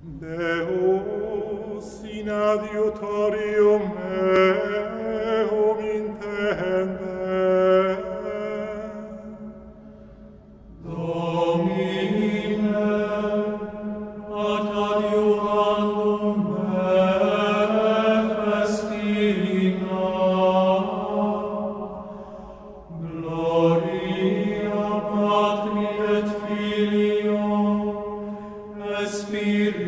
Deus in adiutorium meum intende. Domine, ad adiuvandum me festina. Gloria Patri et Filio et Spirit